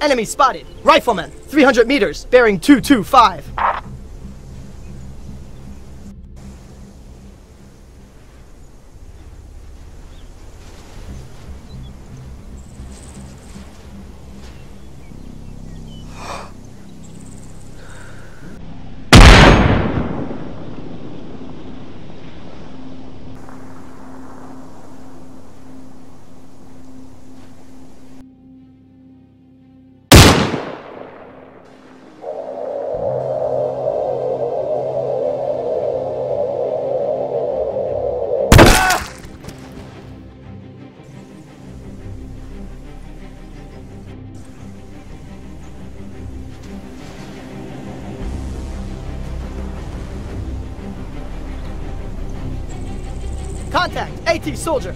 Enemy spotted. Rifleman, 300 meters, bearing 225. Contact, AT soldier.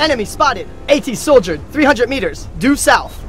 Enemy spotted. AT soldier, 300 meters, due south.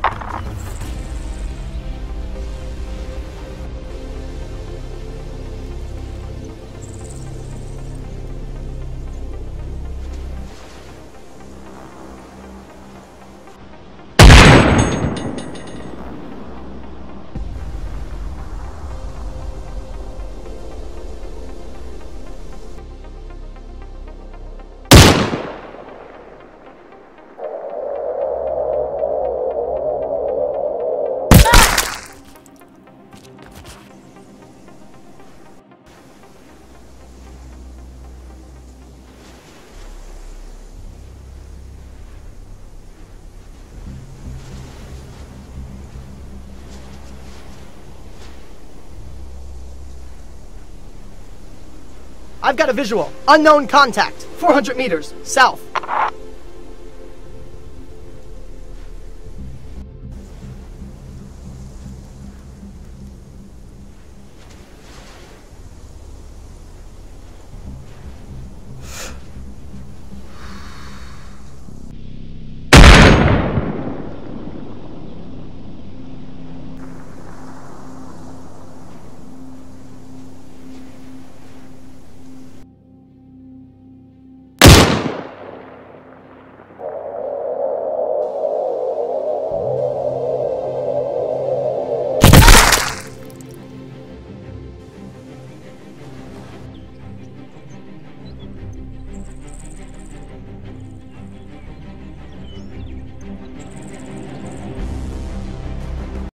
I've got a visual. Unknown contact. 400 meters, south.